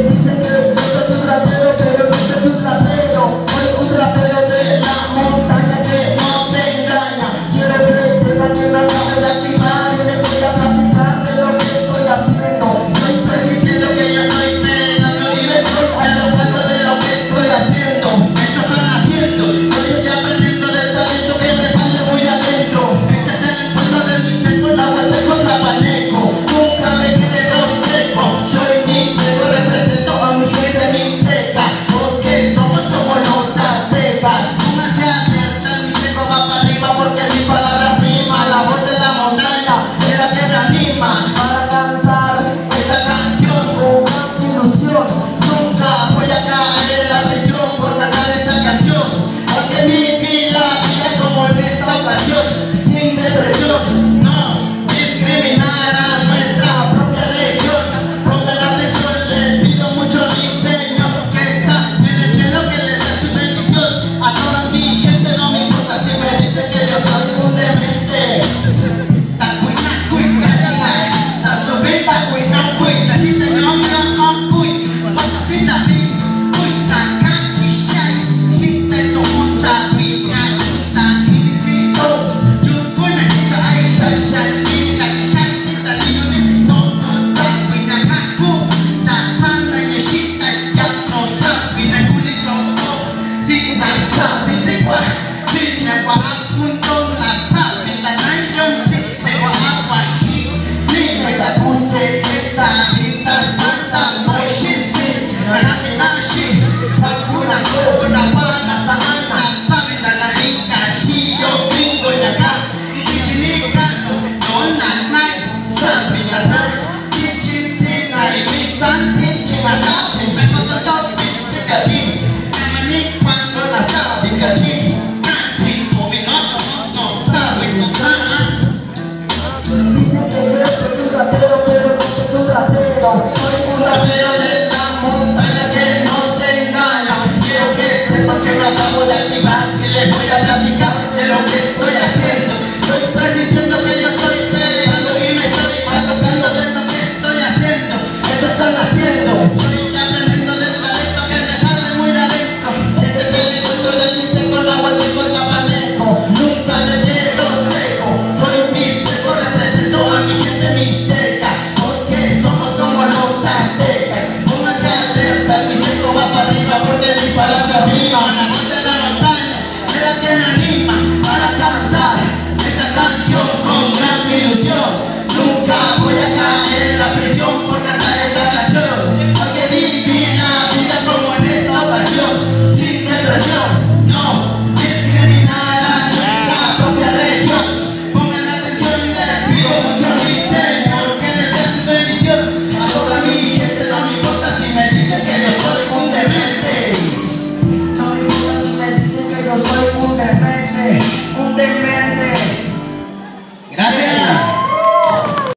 Say, say,